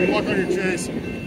Good luck on your chase.